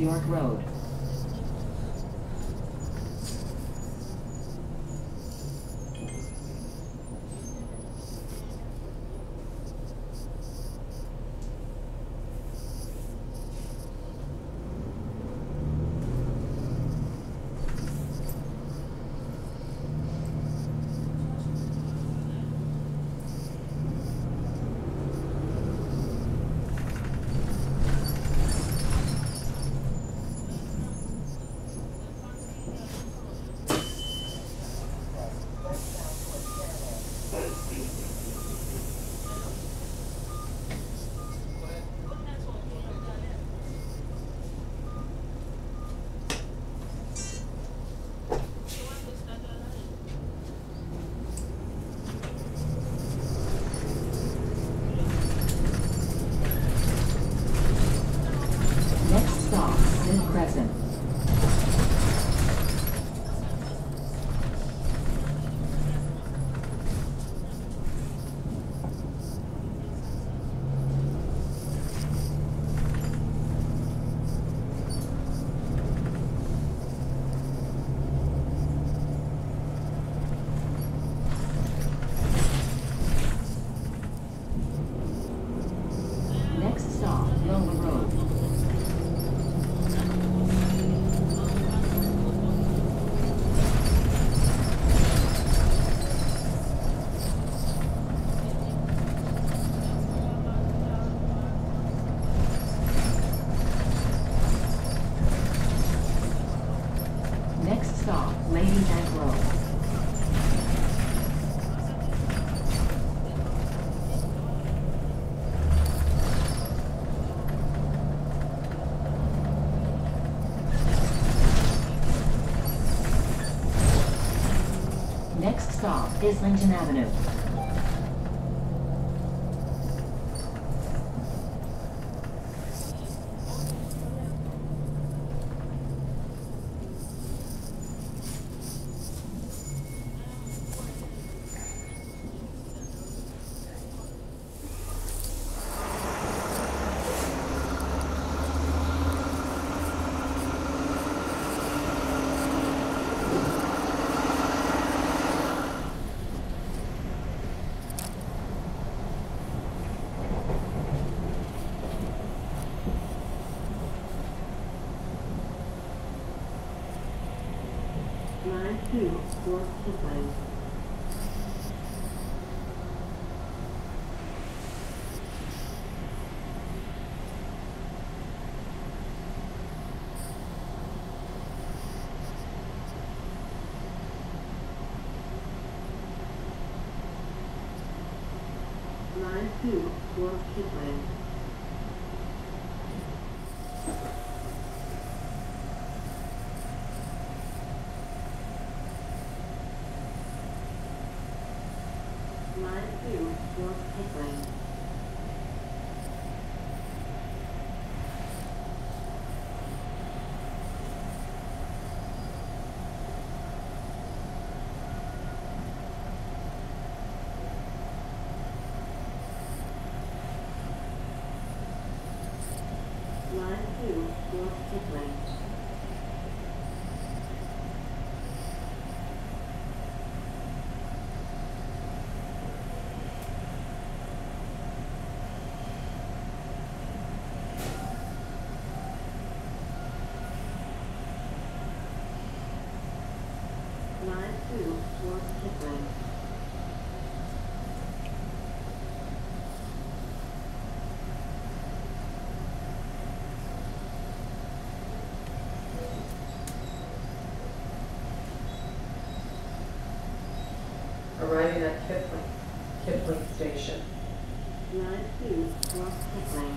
York Road. Stop, Islington Avenue. 2, Dwarf Kidland. arriving at Kipling, Kipling Station. 19 West Kipling.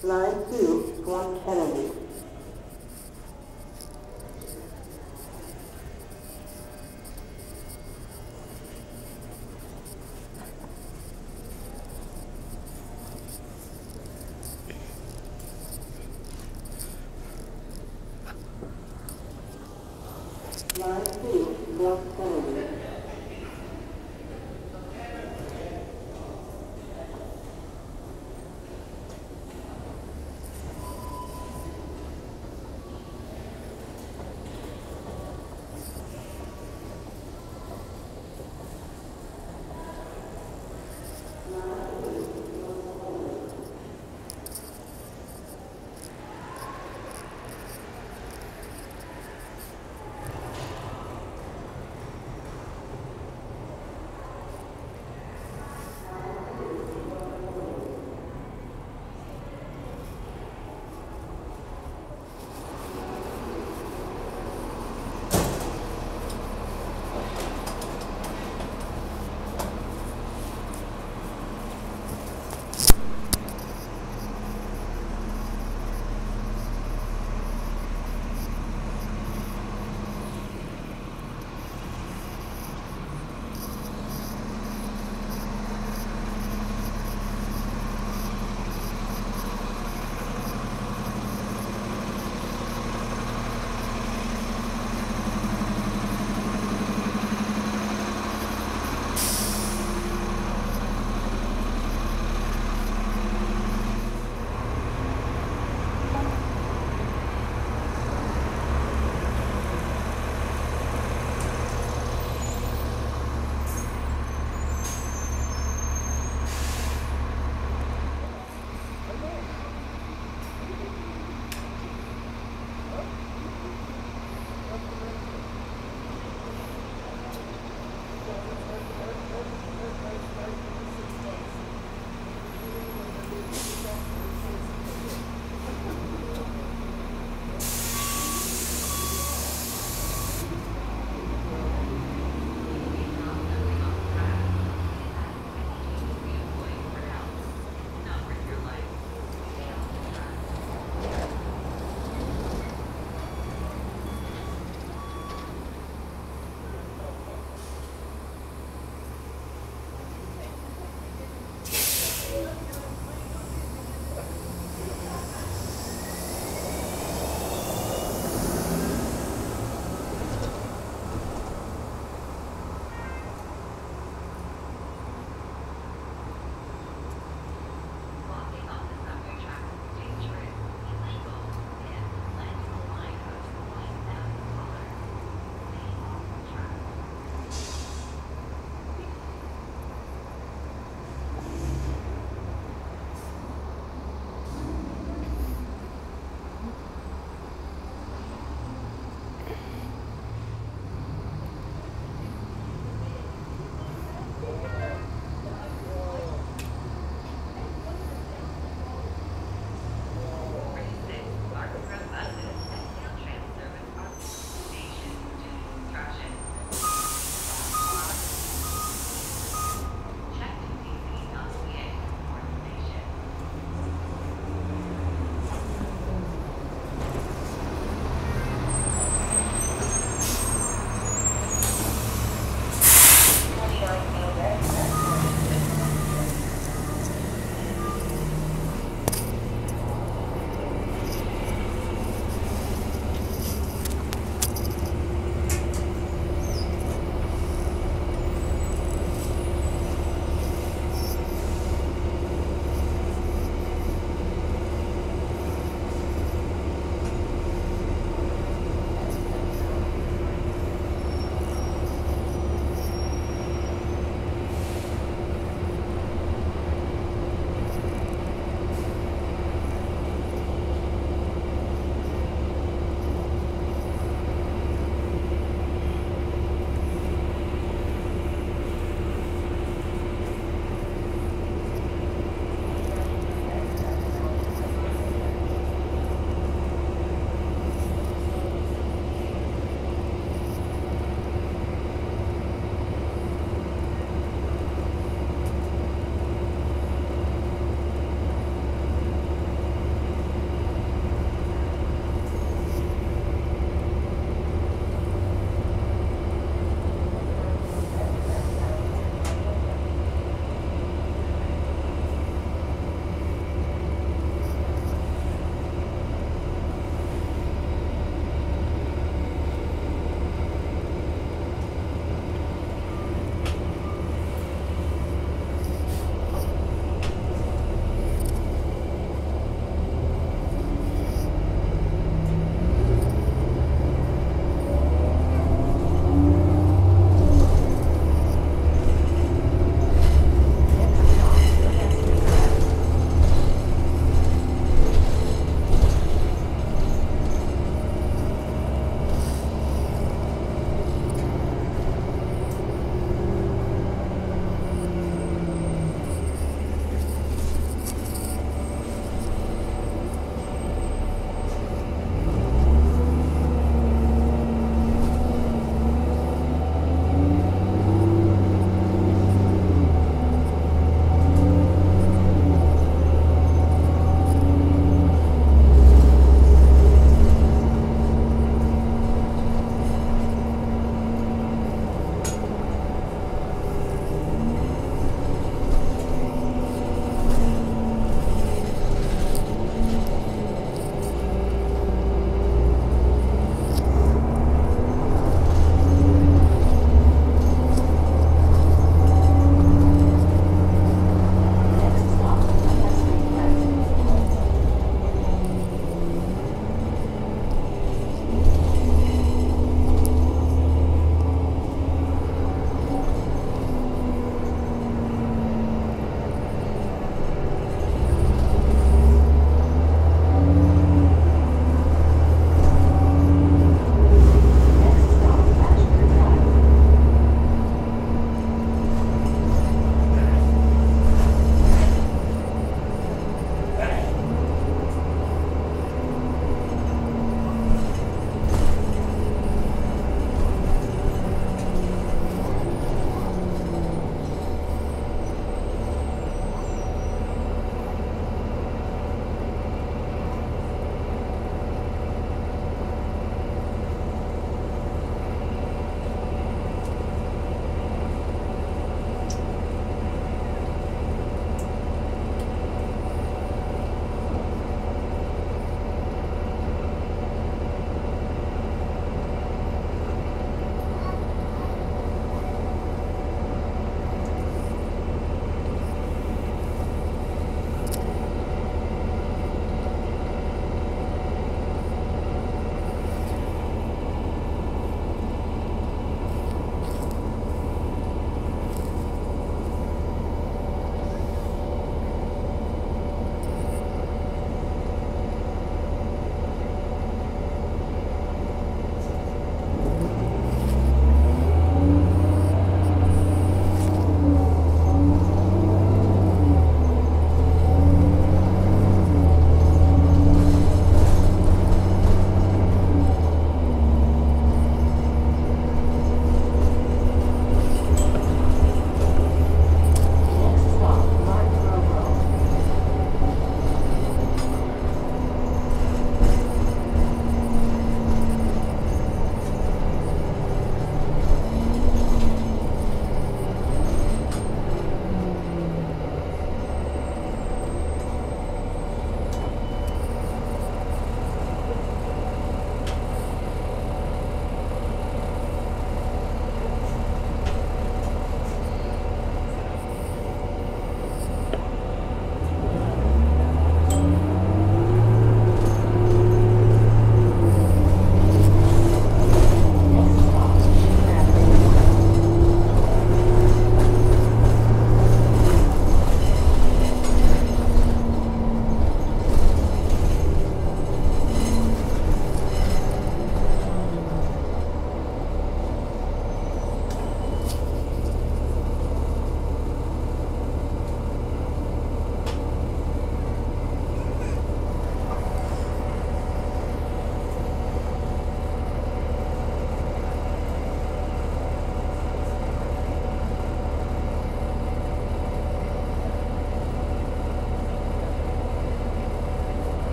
Slide 2, One Kennedy.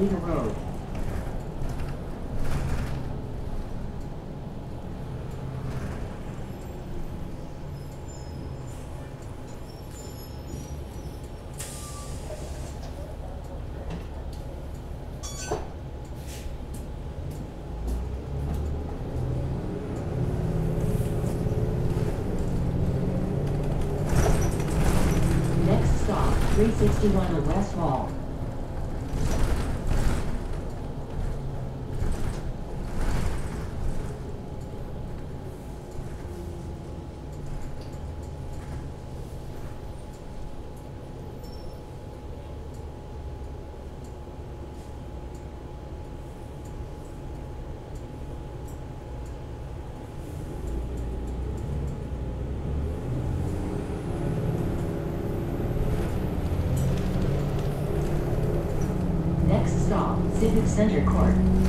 Next stop, Eagle Road. Next stop, 361 West Mall. Next stop, Civic Center Court.